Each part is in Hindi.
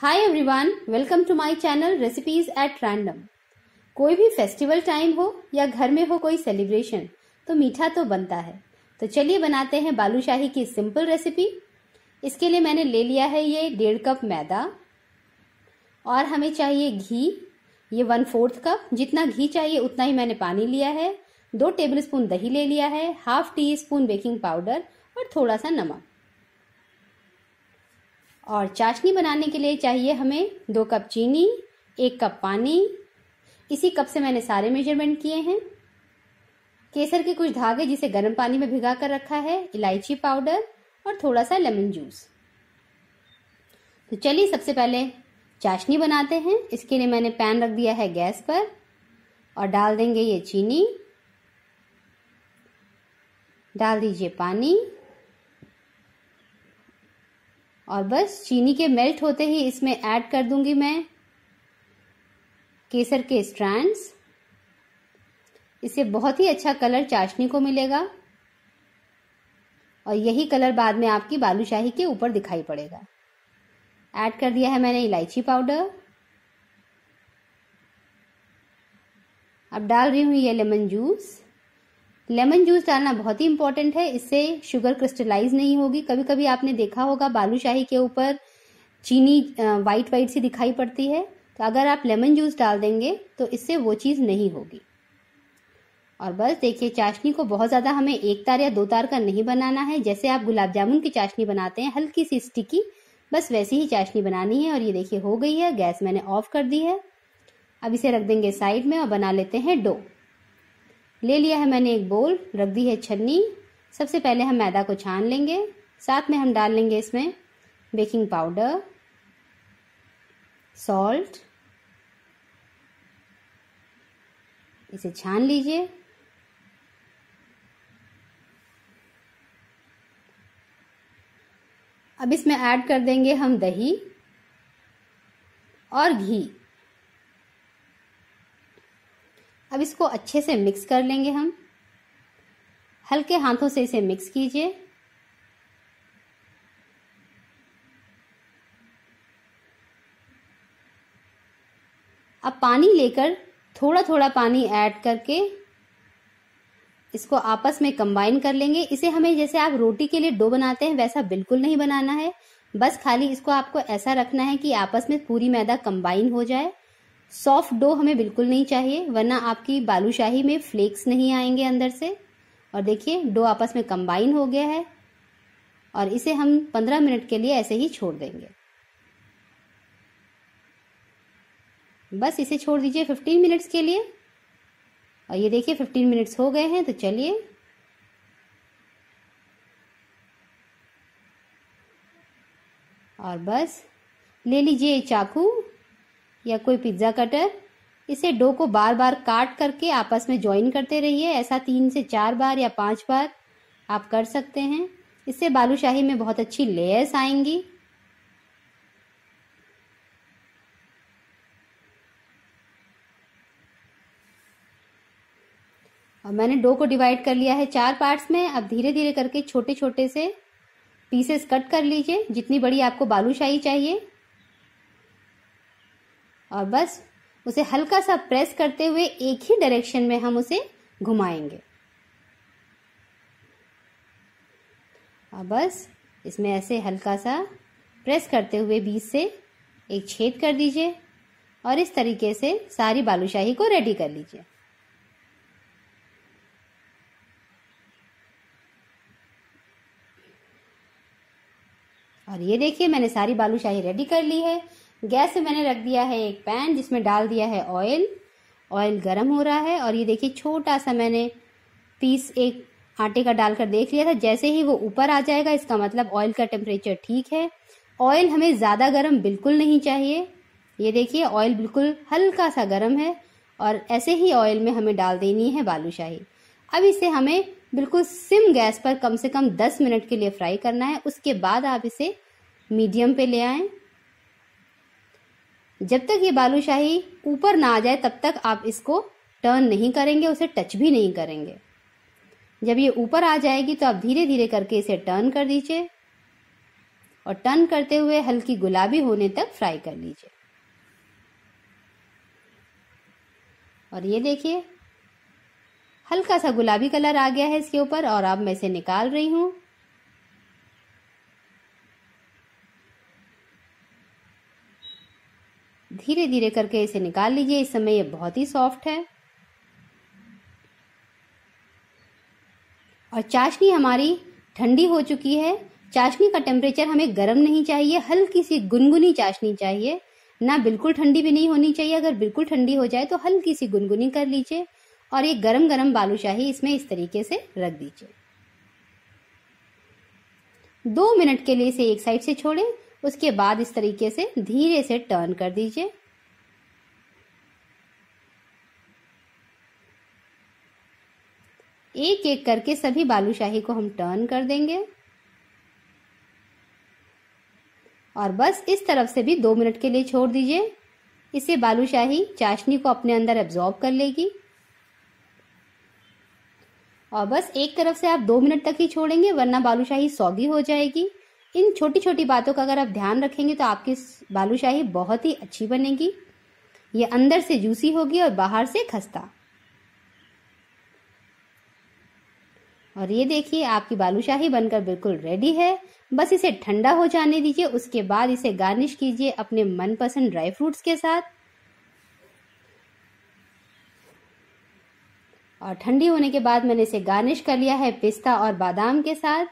Hi everyone welcome to my channel recipes at random कोई भी फेस्टिवल टाइम हो या घर में हो कोई सेलिब्रेशन तो मीठा तो बनता है। तो चलिए बनाते हैं बालूशाही की सिंपल रेसिपी इसके लिए मैंने ले लिया है ये डेढ़ कप मैदा। और हमें चाहिए घी, ये वन फोर्थ कप जितना घी चाहिए उतना ही मैंने पानी लिया है। दो टेबल स्पून दही ले लिया है half teaspoon baking powder और थोड़ा सा नमक। और चाशनी बनाने के लिए चाहिए हमें दो कप चीनी, एक कप पानी। इसी कप से मैंने सारे मेज़रमेंट किए हैं। केसर के कुछ धागे जिसे गर्म पानी में भिगा कर रखा है, इलायची पाउडर और थोड़ा सा लेमन जूस तो चलिए सबसे पहले चाशनी बनाते हैं। इसके लिए मैंने पैन रख दिया है गैस पर और डाल देंगे ये चीनी। डाल दीजिए पानी। और बस चीनी के मेल्ट होते ही इसमें ऐड कर दूँगी मैं केसर के स्ट्रैंड्स इससे बहुत ही अच्छा कलर चाशनी को मिलेगा। और यही कलर बाद में आपकी बालूशाही के ऊपर दिखाई पड़ेगा। ऐड कर दिया है मैंने इलायची पाउडर अब डाल रही हूँ ये लेमन जूस लेमन जूस डालना बहुत ही इंपॉर्टेंट है। इससे शुगर क्रिस्टलाइज नहीं होगी। कभी कभी आपने देखा होगा बालूशाही के ऊपर चीनी वाइट वाइट सी दिखाई पड़ती है। तो अगर आप लेमन जूस डाल देंगे तो इससे वो चीज़ नहीं होगी। और बस देखिए, चाशनी को बहुत ज़्यादा हमें एक तार या दो तार का नहीं बनाना है। जैसे आप गुलाब जामुन की चाशनी बनाते हैं, हल्की सी स्टिकी बस वैसी ही चाशनी बनानी है। और ये देखिए, हो गई है, गैस मैंने ऑफ़ कर दी है। अब इसे रख देंगे साइड में और बना लेते हैं डो ले लिया है मैंने एक बोल, रख दी है छन्नी। सबसे पहले हम मैदा को छान लेंगे। साथ में हम डाल लेंगे इसमें बेकिंग पाउडर सॉल्ट इसे छान लीजिए। अब इसमें ऐड कर देंगे हम दही और घी। अब इसको अच्छे से मिक्स कर लेंगे हम। हल्के हाथों से इसे मिक्स कीजिए। अब पानी लेकर थोड़ा थोड़ा पानी ऐड करके इसको आपस में कंबाइन कर लेंगे। इसे हमें जैसे आप रोटी के लिए डो बनाते हैं, वैसा बिल्कुल नहीं बनाना है। बस खाली इसको आपको ऐसा रखना है कि आपस में पूरी मैदा कंबाइन हो जाए। सॉफ्ट डो हमें बिल्कुल नहीं चाहिए, वरना आपकी बालूशाही में फ्लेक्स नहीं आएँगे अंदर से। और देखिए, डो आपस में कंबाइन हो गया है, और इसे हम 15 मिनट के लिए ऐसे ही छोड़ देंगे। बस इसे छोड़ दीजिए 15 मिनट्स के लिए। और ये देखिए 15 मिनट्स हो गए हैं तो चलिए। और बस ले लीजिए चाकू। या कोई पिज़्ज़ा कटर, इसे डो को बार बार काट करके आपस में ज्वाइन करते रहिए। ऐसा तीन से चार बार या पाँच बार आप कर सकते हैं। इससे बालूशाही में बहुत अच्छी लेयर्स आएँगी। और मैंने डो को डिवाइड कर लिया है चार पार्ट्स में। अब धीरे धीरे करके छोटे छोटे से पीसेस कट कर लीजिए। जितनी बड़ी आपको बालूशाही चाहिए और बस उसे हल्का सा प्रेस करते हुए एक ही डायरेक्शन में हम उसे घुमाएँगे। और बस इसमें ऐसे हल्का सा प्रेस करते हुए बीच से एक छेद कर दीजिए और इस तरीके से सारी बालूशाही को रेडी कर लीजिए। और ये देखिए, मैंने सारी बालूशाही रेडी कर ली है। गैस पे मैंने रख दिया है एक पैन, जिसमें डाल दिया है ऑयल। ऑयल गर्म हो रहा है और ये देखिए छोटा सा मैंने पीस एक आटे का डालकर देख लिया था। जैसे ही वो ऊपर आ जाएगा, इसका मतलब ऑयल का टेम्परेचर ठीक है। ऑयल हमें ज़्यादा गर्म बिल्कुल नहीं चाहिए। ये देखिए, ऑयल बिल्कुल हल्का सा गर्म है और ऐसे ही ऑयल में हमें डाल देनी है बालूशाही। अब इसे हमें बिल्कुल सिम गैस पर कम से कम 10 मिनट के लिए फ्राई करना है। उसके बाद आप इसे मीडियम पे ले आएँ। जब तक ये बालूशाही ऊपर ना आ जाए, तब तक आप इसको टर्न नहीं करेंगे, उसे टच भी नहीं करेंगे। जब ये ऊपर आ जाएगी तो आप धीरे धीरे करके इसे टर्न कर दीजिए और टर्न करते हुए हल्की गुलाबी होने तक फ्राई कर लीजिए। और ये देखिए, हल्का सा गुलाबी कलर आ गया है इसके ऊपर और अब मैं इसे निकाल रही हूँ। धीरे धीरे करके इसे निकाल लीजिए। इस समय ये बहुत ही सॉफ्ट है। और चाशनी हमारी ठंडी हो चुकी है। चाशनी का टेम्परेचर हमें गर्म नहीं चाहिए, हल्की सी गुनगुनी चाशनी चाहिए। ना बिल्कुल ठंडी भी नहीं होनी चाहिए। अगर बिल्कुल ठंडी हो जाए तो हल्की सी गुनगुनी कर लीजिए और एक गरम गरम बालूशाही इसमें इस तरीके से रख दीजिए। दो मिनट के लिए इसे एक साइड से छोड़ें। उसके बाद इस तरीके से धीरे से टर्न कर दीजिए। एक एक करके सभी बालूशाही को हम टर्न कर देंगे। और बस इस तरफ़ से भी दो मिनट के लिए छोड़ दीजिए। इससे बालूशाही चाशनी को अपने अंदर एब्जॉर्ब कर लेगी। और बस एक तरफ़ से आप दो मिनट तक ही छोड़ेंगे, वरना बालूशाही सौगी हो जाएगी। इन छोटी छोटी बातों का अगर आप ध्यान रखेंगे तो आपकी बालूशाही बहुत ही अच्छी बनेगी। ये अंदर से जूसी होगी और बाहर से खस्ता। और ये देखिए, आपकी बालूशाही बनकर बिल्कुल रेडी है। बस इसे ठंडा हो जाने दीजिए, उसके बाद इसे गार्निश कीजिए अपने मनपसंद ड्राई फ्रूट्स के साथ। और ठंडी होने के बाद मैंने इसे गार्निश कर लिया है पिस्ता और बादाम के साथ।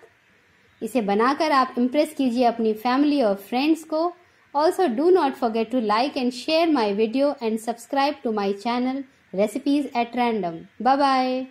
इसे बनाकर आप इम्प्रेस कीजिए अपनी फैमिली और फ्रेंड्स को. Also do not forget to like and share my video and subscribe to my channel recipes at random bye bye